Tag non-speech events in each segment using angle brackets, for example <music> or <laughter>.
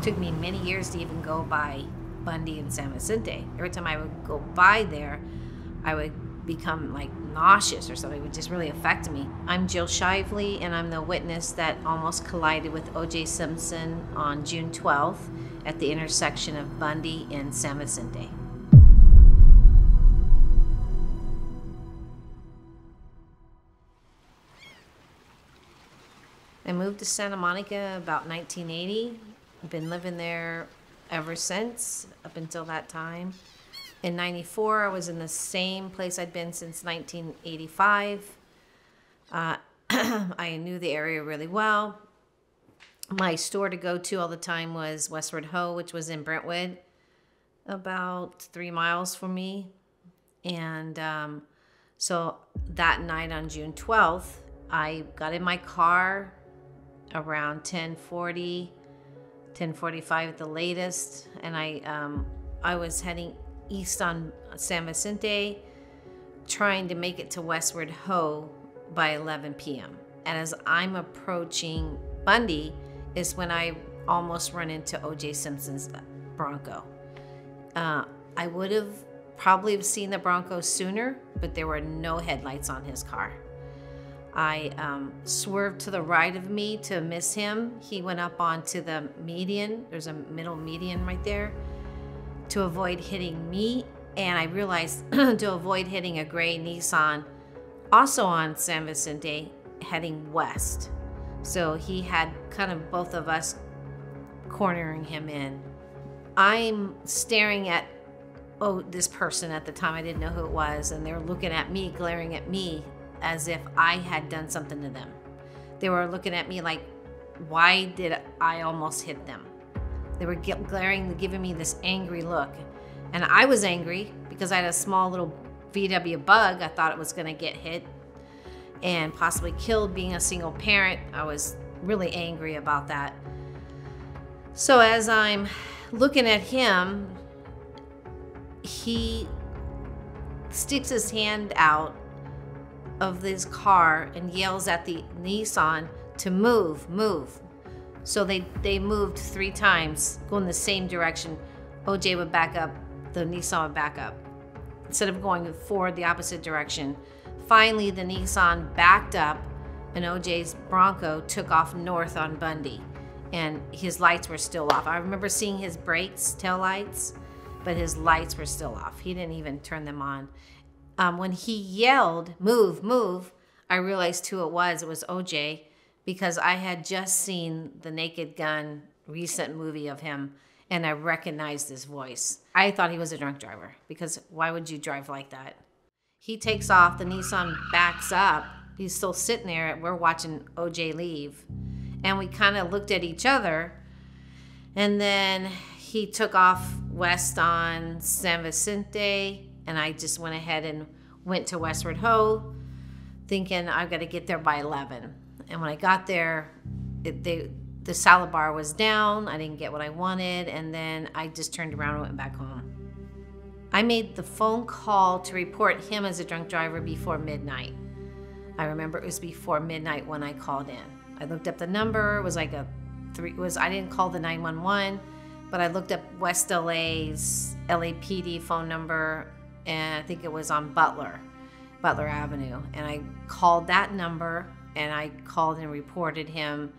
took me many years to even go by Bundy and San Vicente. Every time I would go by there, I would become like nauseous or something. It would just really affect me. I'm Jill Shively, and I'm the witness that almost collided with O.J. Simpson on June 12th at the intersection of Bundy and San Vicente. I moved to Santa Monica about 1980. I've been living there ever since, up until that time. In 94, I was in the same place I'd been since 1985. Uh, <clears throat> I knew the area really well. My store to go to all the time was Westward Ho, which was in Brentwood, about three miles from me. And um, so that night on June 12th, I got in my car around 1040 1045 at the latest and i um, i was heading east on san vicente trying to make it to westward ho by 11 p.m and as i'm approaching bundy is when i almost run into oj simpson's bronco. Uh, i would have probably have seen the bronco sooner but there were no headlights on his car I um, swerved to the right of me to miss him. He went up onto the median. There's a middle median right there to avoid hitting me. And I realized <clears throat> to avoid hitting a gray Nissan, also on San Vicente, heading west. So he had kind of both of us cornering him in. I'm staring at oh this person at the time I didn't know who it was and they're looking at me glaring at me as if I had done something to them. They were looking at me like, why did I almost hit them? They were glaring, giving me this angry look. And I was angry because I had a small little VW bug. I thought it was going to get hit and possibly killed being a single parent. I was really angry about that. So as I'm looking at him, he sticks his hand out of this car and yells at the Nissan to move, move. So they, they moved three times, going the same direction. OJ would back up, the Nissan would back up. Instead of going forward the opposite direction. Finally, the Nissan backed up and OJ's Bronco took off north on Bundy. And his lights were still off. I remember seeing his brakes, tail lights, but his lights were still off. He didn't even turn them on um, when he yelled, move, move, I realized who it was. It was OJ because I had just seen the Naked Gun recent movie of him and I recognized his voice. I thought he was a drunk driver because why would you drive like that? He takes off, the Nissan backs up. He's still sitting there. We're watching OJ leave. And we kind of looked at each other. And then he took off west on San Vicente and I just went ahead and went to Westward Ho, thinking I've got to get there by 11. And when I got there, it, they, the salad bar was down. I didn't get what I wanted, and then I just turned around and went back home. I made the phone call to report him as a drunk driver before midnight. I remember it was before midnight when I called in. I looked up the number. It was like a three. Was I didn't call the 911, but I looked up West LA's LAPD phone number and I think it was on Butler, Butler Avenue. And I called that number and I called and reported him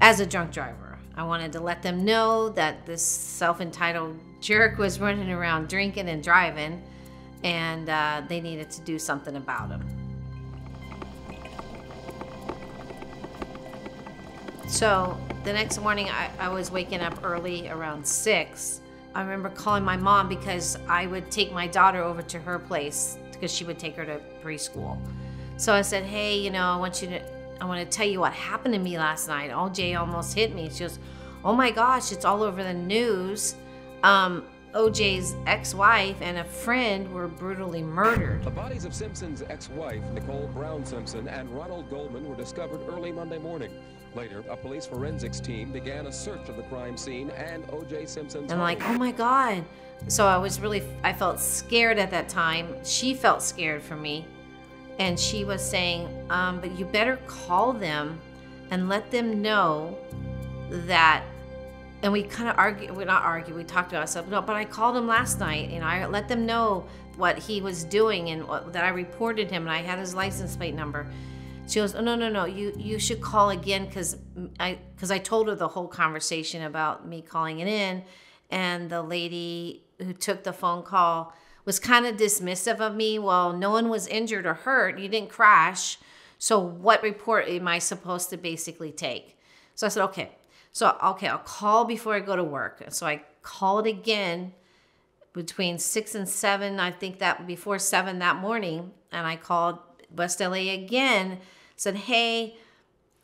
as a drunk driver. I wanted to let them know that this self entitled jerk was running around drinking and driving, and uh, they needed to do something about him. So the next morning, I, I was waking up early around 6 I remember calling my mom because I would take my daughter over to her place because she would take her to preschool. So I said, "Hey, you know, I want you to I want to tell you what happened to me last night. OJ almost hit me." She goes, "Oh my gosh, it's all over the news." Um, OJ's ex-wife and a friend were brutally murdered. The bodies of Simpson's ex-wife, Nicole Brown Simpson, and Ronald Goldman were discovered early Monday morning. Later, a police forensics team began a search of the crime scene and O.J. Simpson's I'm like, oh my God. So I was really, I felt scared at that time. She felt scared for me. And she was saying, um, but you better call them and let them know that and we kind of argue, We're not argue. We talked about stuff. No, but I called him last night, and I let them know what he was doing and what, that I reported him, and I had his license plate number. She goes, oh, no, no, no. You you should call again because I because I told her the whole conversation about me calling it in, and the lady who took the phone call was kind of dismissive of me. Well, no one was injured or hurt. You didn't crash. So what report am I supposed to basically take? So I said, okay. So okay, I'll call before I go to work. So I called again between six and seven. I think that before seven that morning, and I called West LA again. Said, hey,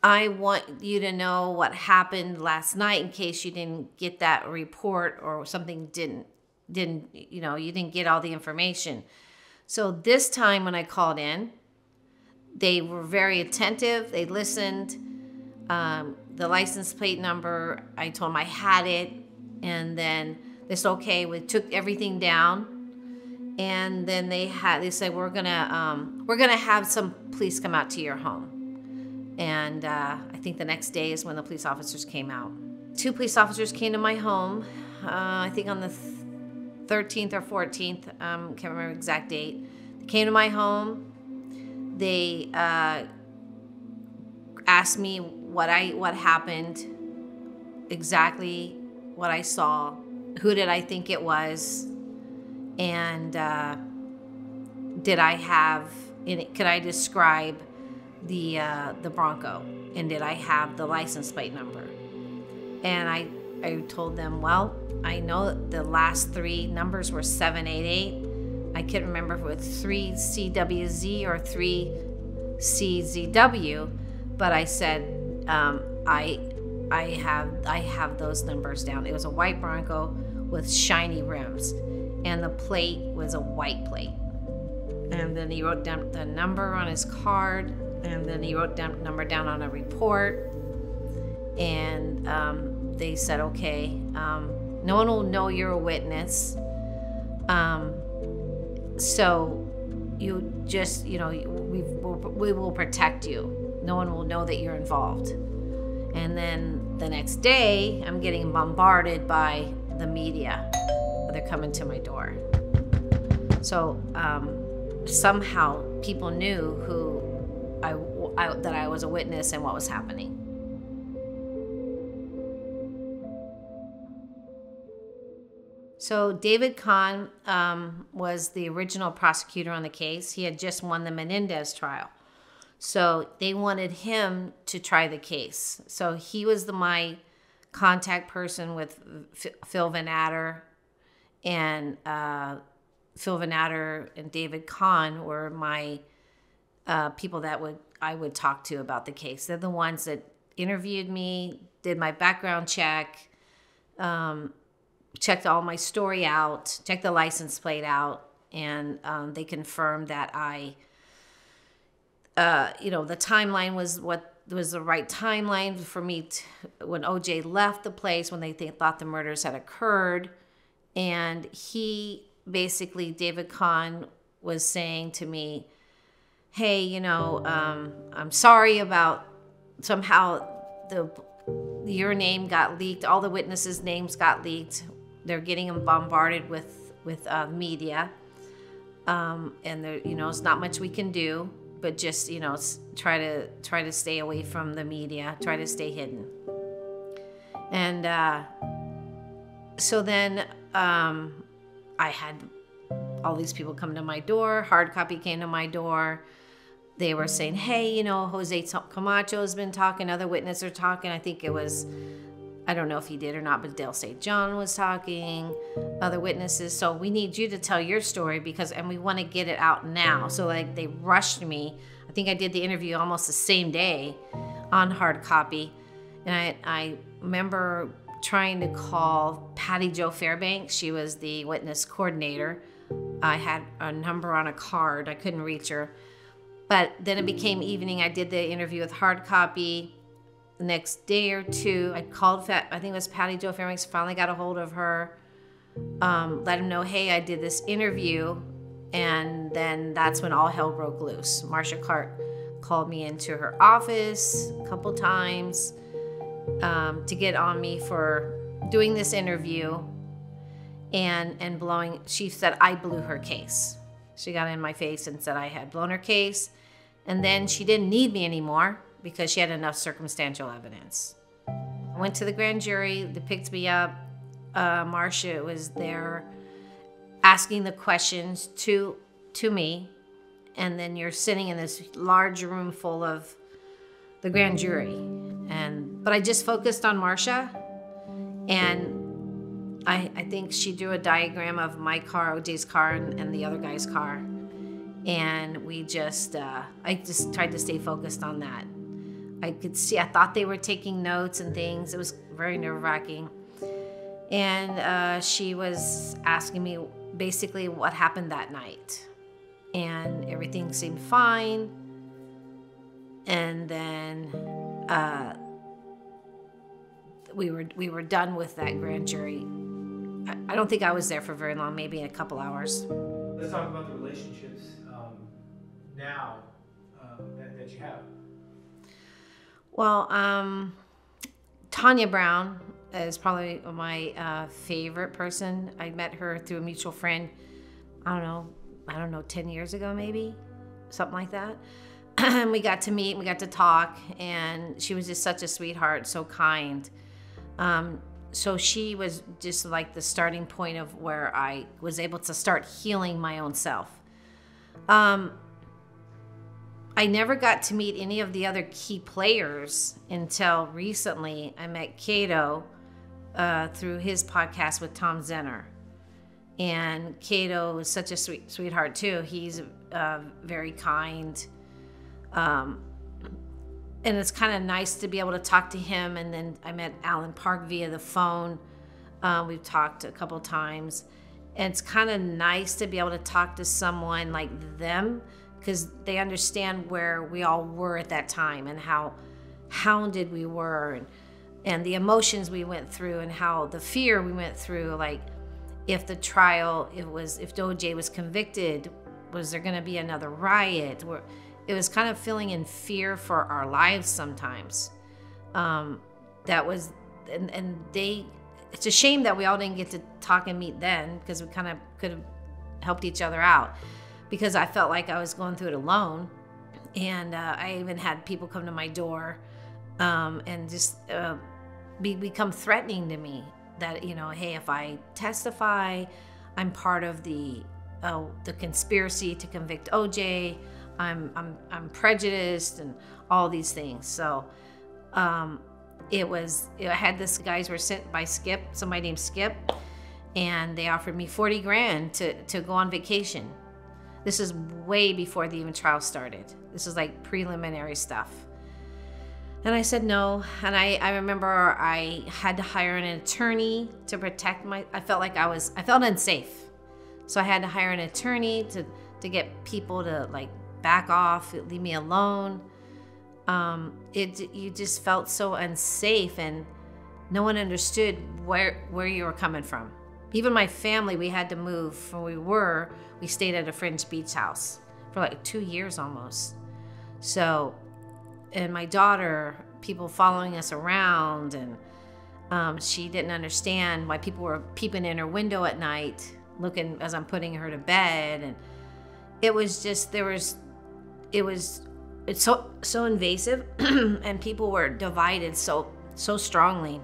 I want you to know what happened last night in case you didn't get that report or something didn't didn't you know you didn't get all the information. So this time when I called in, they were very attentive. They listened. Um, the license plate number, I told them I had it, and then they said okay. We took everything down, and then they had they said we're gonna um, we're gonna have some police come out to your home. And uh, I think the next day is when the police officers came out. Two police officers came to my home. Uh, I think on the 13th or 14th. Um, can't remember exact date. They came to my home. They uh, asked me what I what happened, exactly what I saw, who did I think it was, and uh, did I have? Could I describe the uh, the Bronco, and did I have the license plate number? And I I told them, well, I know the last three numbers were 788. I can't remember if it was 3CWZ or 3CZW, but I said, um, I, I, have, I have those numbers down. It was a white Bronco with shiny rims, and the plate was a white plate. And then he wrote down the number on his card, and then he wrote down number down on a report. And um, they said, okay, um, no one will know you're a witness. Um, so you just, you know, we we will protect you. No one will know that you're involved. And then the next day, I'm getting bombarded by the media. They're coming to my door. So um, somehow people knew who I, I that I was a witness and what was happening. So David Conn um, was the original prosecutor on the case. He had just won the Menendez trial. So they wanted him to try the case. So he was the my contact person with Phil Vannatter, and uh, Phil Vannatter and David Conn were my uh, people that would I would talk to about the case. They're the ones that interviewed me, did my background check, um, checked all my story out, checked the license plate out, and um, they confirmed that I, uh, you know, the timeline was what was the right timeline for me to, when OJ left the place when they th- thought the murders had occurred, and he basically David Conn was saying to me, "Hey, you know, um, I'm sorry about somehow the." Your name got leaked. All the witnesses' names got leaked they're getting bombarded with with uh, media, um, and there you know it's not much we can do, but just you know try to try to stay away from the media, try to stay hidden, and uh, so then um, I had all these people come to my door. Hard copy came to my door. They were saying, "Hey, you know, Jose Camacho has been talking. Other witnesses are talking. I think it was." I don't know if he did or not, but Dale St. John was talking, other witnesses. So we need you to tell your story because, and we want to get it out now. So, like, they rushed me. I think I did the interview almost the same day on hard copy. And I, I remember trying to call Patty Jo Fairbanks. She was the witness coordinator. I had a number on a card, I couldn't reach her. But then it became evening. I did the interview with hard copy the next day or two, I called, I think it was Patty Jo Fairbanks, finally got a hold of her, um, let him know, hey, I did this interview. And then that's when all hell broke loose. Marcia Clark called me into her office a couple times um, to get on me for doing this interview and and blowing she said I blew her case. She got in my face and said I had blown her case and then she didn't need me anymore because she had enough circumstantial evidence. I went to the grand jury, they picked me up. Uh, Marcia was there asking the questions to to me and then you're sitting in this large room full of the grand jury and but i just focused on marcia and i i think she drew a diagram of my car oj's car and, and the other guy's car and we just uh, i just tried to stay focused on that i could see i thought they were taking notes and things it was very nerve-wracking and uh, she was asking me basically what happened that night. And everything seemed fine. And then uh, we were we were done with that grand jury. I, I, don't think I was there for very long, maybe a couple hours. Let's talk about the relationships um, now uh, that, that you have. Well, um, Tanya Brown is probably my uh, favorite person. I met her through a mutual friend. I don't know, I don't know, ten years ago maybe, something like that. and <clears throat> we got to meet, we got to talk, and she was just such a sweetheart, so kind. Um, so she was just like the starting point of where I was able to start healing my own self. Um, I never got to meet any of the other key players until recently. I met Kato uh, through his podcast with Tom Zenner. And Kato is such a sweet sweetheart too. He's uh, very kind, um, and it's kind of nice to be able to talk to him. And then I met Allan Park via the phone. Uh, we've talked a couple times, and it's kind of nice to be able to talk to someone like them because they understand where we all were at that time and how hounded we were and and the emotions we went through and how the fear we went through like if the trial it was if OJ was convicted was there going to be another riot Where it was kind of feeling in fear for our lives sometimes um, that was and, and they it's a shame that we all didn't get to talk and meet then because we kind of could have helped each other out because I felt like I was going through it alone. And uh, I even had people come to my door um, and just uh, be, become threatening to me that, you know, hey, if I testify, I'm part of the uh, the conspiracy to convict OJ. I'm, I'm, I'm prejudiced and all these things. So um, it was, I had this, guys were sent by Skip, somebody named Skip, and they offered me 40 grand to, to go on vacation this is way before the even trial started. This is like preliminary stuff. And I said no. And I, I remember I had to hire an attorney to protect my I felt like I was I felt unsafe. So I had to hire an attorney to to get people to like back off, leave me alone. Um, it you just felt so unsafe and no one understood where where you were coming from. Even my family, we had to move from we were. We stayed at a friend's beach house for like two years almost. So, and my daughter, people following us around, and um, she didn't understand why people were peeping in her window at night, looking as I'm putting her to bed, and it was just there was, it was, it's so so invasive, <clears throat> and people were divided so so strongly,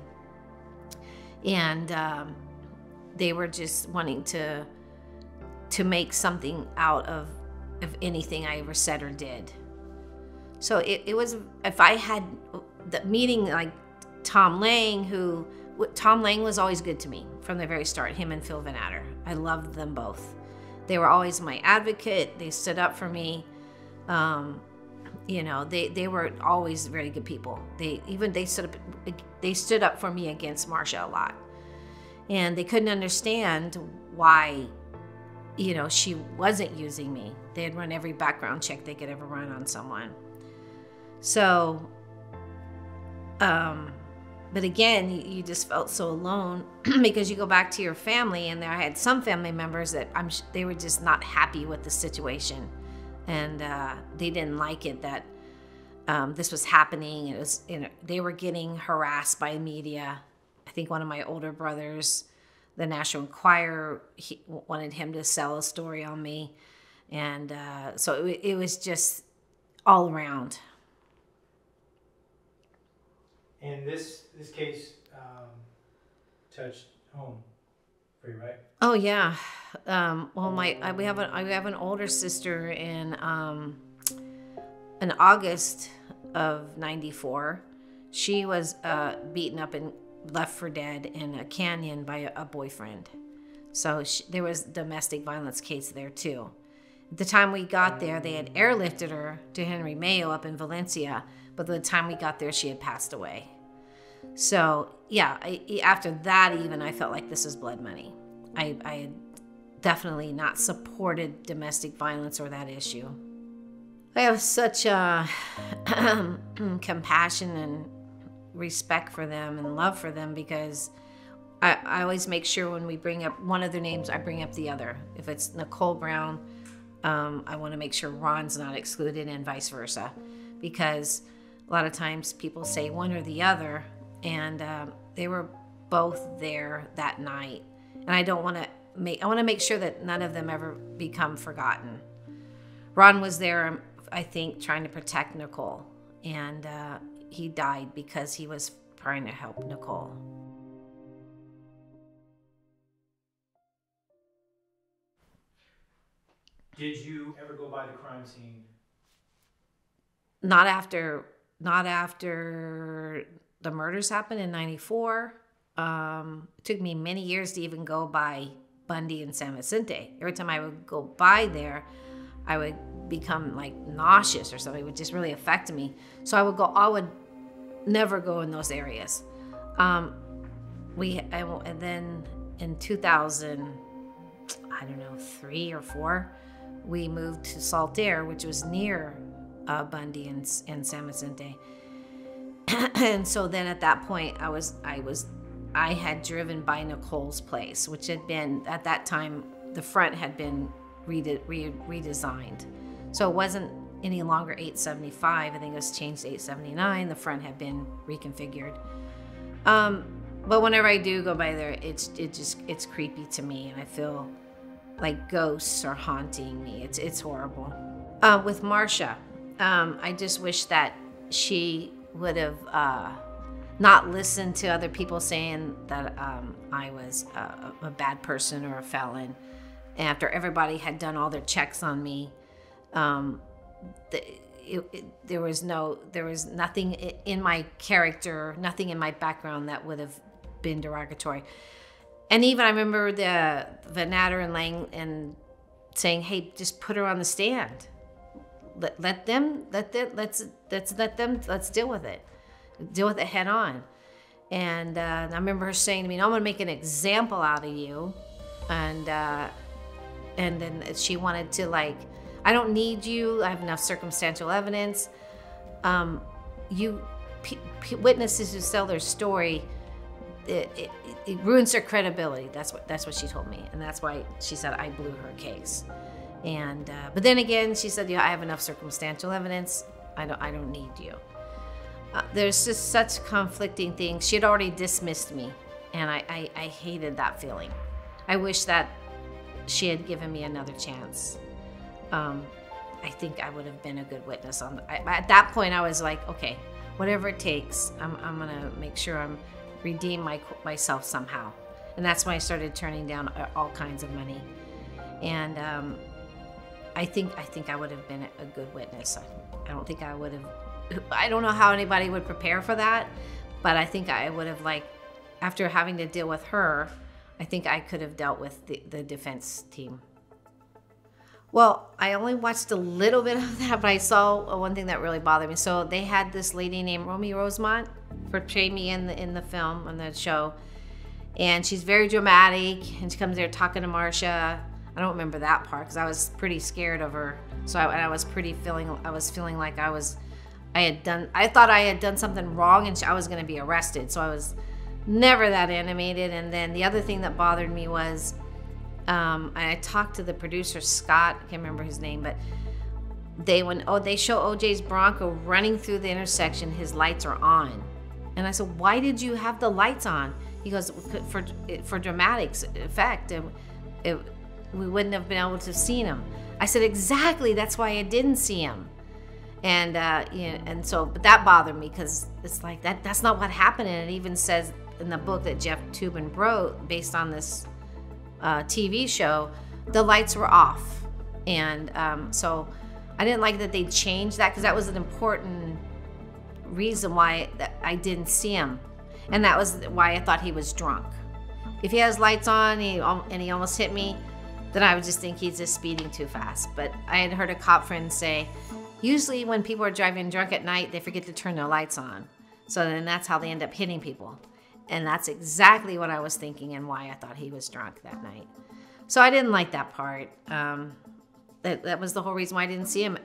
and. Um, they were just wanting to to make something out of of anything I ever said or did. So it, it was if I had the meeting like Tom Lang, who Tom Lang was always good to me from the very start. Him and Phil Vannatter, I loved them both. They were always my advocate. They stood up for me. Um, you know, they they were always very good people. They even they stood up they stood up for me against Marcia a lot. And they couldn't understand why you know she wasn't using me. They had run every background check they could ever run on someone. So um but again you, just felt so alone <clears throat> because you go back to your family and there i had some family members that i'm they were just not happy with the situation and uh, they didn't like it that um, this was happening. It was you know they were getting harassed by media. I think one of my older brothers, the National Enquirer, he wanted him to sell a story on me, and uh, so it, it was just all around. And this this case um, touched home right? Oh yeah. Um, well, my I, we have an I have an older sister in um, in August of '94. She was uh, beaten up and left for dead in a canyon by a, a boyfriend. So she, there was domestic violence case there too. At the time we got there, they had airlifted her to Henry Mayo up in Valencia, but by the time we got there, she had passed away. So yeah, I, after that, even I felt like this is blood money. I, I definitely not supported domestic violence or that issue. I have such a <clears throat> compassion and respect for them and love for them because I, I always make sure when we bring up one of their names, I bring up the other. If it's Nicole Brown, um, I want to make sure Ron's not excluded and vice versa because a lot of times people say one or the other and um, they were both there that night. And i don't want to make i want to make sure that none of them ever become forgotten. Ron was there um, i think trying to protect nicole. And uh, he died because he was trying to help nicole. Did you ever go by the crime scene? not after not after the murders happened in 94 um, it took me many years to even go by bundy and san vicente. Every time i would go by there i would become like nauseous or something it would just really affect me. So i would go i would never go in those areas. Um, we I, and then in 2000 i don't know three or four we moved to saltair which was near uh, bundy and, and san vicente <clears throat> and so then at that point i was i was i had driven by nicole's place which had been at that time the front had been rede- re- redesigned. So it wasn't any longer 875 i think it was changed to 879 the front had been reconfigured. Um, but whenever i do go by there it's it just it's creepy to me and i feel like ghosts are haunting me. It's it's horrible. Uh, with marcia um, i just wish that she would have uh, not listened to other people saying that um, I was a, a, bad person or a felon. After everybody had done all their checks on me, um, the, it, it, there was no, there was nothing in my character, nothing in my background that would have been derogatory. And even I remember the Vannatter and Lang and saying, "Hey, just put her on the stand." Let, let them let them let's let's let them let's deal with it. Deal with it head on. And uh, i remember her saying to me i'm going to make an example out of you. And uh, and then she wanted to like i don't need you. I have enough circumstantial evidence. Um, you witnesses who sell their story it, it, it ruins their credibility. That's what that's what she told me. And that's why she said i blew her case and uh, but then again, she said, "Yeah, I have enough circumstantial evidence. I don't. I don't need you." Uh, there's just such conflicting things. She had already dismissed me, and I, I, I hated that feeling. I wish that she had given me another chance. Um, I think I would have been a good witness. On I, at that point, I was like, okay, whatever it takes, I'm, I'm gonna make sure I'm redeem my myself somehow. And that's when I started turning down all kinds of money. And um, I think I think I would have been a good witness. I, I don't think I would have. <laughs> I don't know how anybody would prepare for that, but I think I would have like, after having to deal with her, I think I could have dealt with the, the defense team. Well, I only watched a little bit of <laughs> that, but I saw one thing that really bothered me. So they had this lady named Romy Rosemont portray me in the in the film on the show, and she's very dramatic, and she comes there talking to Marcia I don't remember that part because I was pretty scared of her. So I, I, was pretty feeling, I was feeling like I was, I had done, I thought I had done something wrong and I was going to be arrested. So I was never that animated. And then the other thing that bothered me was, um, I talked to the producer Scott. I can't remember his name, but they when oh they show OJ's Bronco running through the intersection, his lights are on, and I said, why did you have the lights on? He goes, for for dramatics effect, it, it, we wouldn't have been able to have seen him. I said, exactly. That's why I didn't see him. And uh, you know, and so, but that bothered me because it's like that. That's not what happened. And it even says in the book that Jeff Toobin wrote, based on this uh, TV show, the lights were off, and um, so I didn't like that they changed that because that was an important reason why I didn't see him, and that was why I thought he was drunk. If he has lights on he, and he almost hit me, then I would just think he's just speeding too fast. But I had heard a cop friend say, usually when people are driving drunk at night, they forget to turn their lights on. So then that's how they end up hitting people. And that's exactly what I was thinking and why I thought he was drunk that night. So I didn't like that part. Um, that, that was the whole reason why I didn't see him.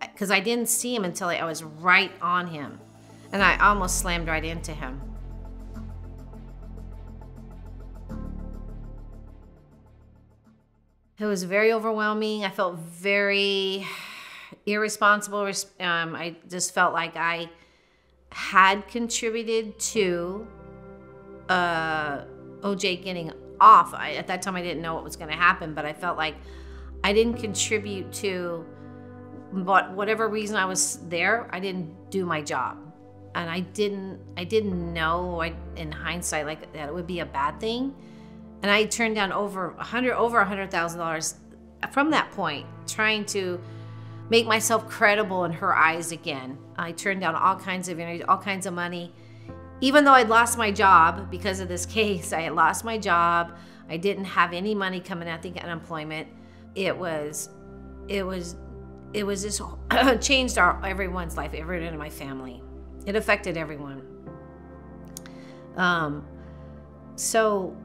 Because I didn't see him until I was right on him. And I almost slammed right into him. It was very overwhelming. I felt very irresponsible. Um, I just felt like I had contributed to uh, OJ getting off. I, at that time, I didn't know what was going to happen, but I felt like I didn't contribute to. But whatever reason I was there, I didn't do my job, and I didn't. I didn't know. I, in hindsight, like that it would be a bad thing and I turned down over a hundred over a hundred thousand dollars from that point, trying to make myself credible in her eyes again. I turned down all kinds of all kinds of money, even though I'd lost my job because of this <laughs> case. I had lost my job. I didn't have any money coming. I think unemployment. It was, it was, it was just <clears throat> changed our everyone's life, everyone in my family. It affected everyone. Um, so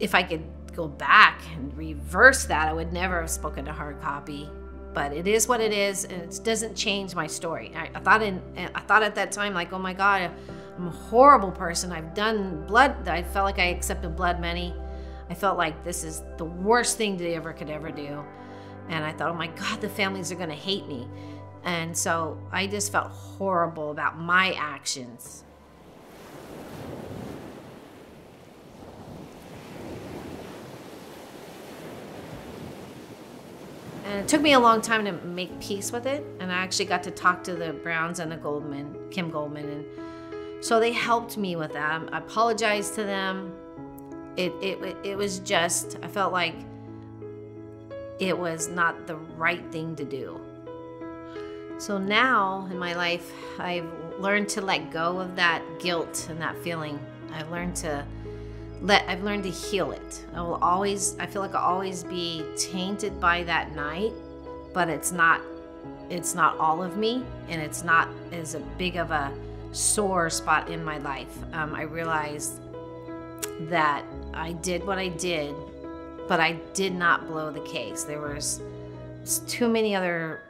if I could go back and reverse that, I would never have spoken to hard copy. But it is what it is, and it doesn't change my story. I, I thought in, I thought at that time, like, oh my God, I'm a horrible person. I've done blood. I felt like I accepted blood money. I felt like this is the worst thing they ever could ever do. And I thought, oh my God, the families are going to hate me. And so I just felt horrible about my actions. And it took me a long time to make peace with it. And I actually got to talk to the Browns and the Goldman, Kim Goldman. And so they helped me with that. I apologized to them. It, it, it was just, I felt like it was not the right thing to do. So now in my life, I've learned to let go of that guilt and that feeling. I've learned to let I've learned to heal it. I will always I feel like I'll always be tainted by that night, but it's not it's not all of me and it's not as a big of a sore spot in my life. Um, I realized that I did what I did, but I did not blow the case. There was too many other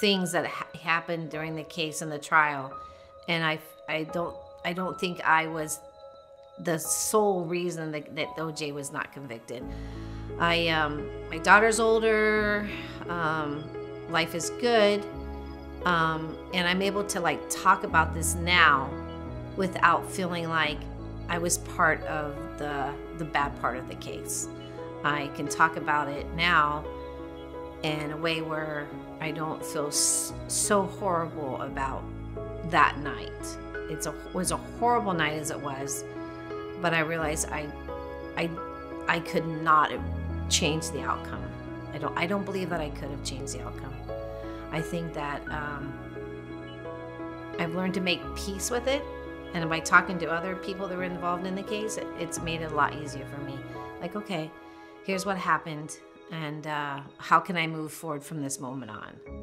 things that ha- happened during the case and the trial, and I I don't I don't think I was the sole reason that, that OJ was not convicted. I, um, my daughter's older, um, life is good, um, and I'm able to like talk about this now without feeling like I was part of the the bad part of the case. I can talk about it now in a way where I don't feel so horrible about that night. It's a was a horrible night as it was but I realized I, I, I could not change the outcome. I don't, I don't believe that I could have changed the outcome. I think that um, I've learned to make peace with it, and by talking to other people that were involved in the case, it's made it a lot easier for me. Like, okay, here's what happened, and uh, how can I move forward from this moment on?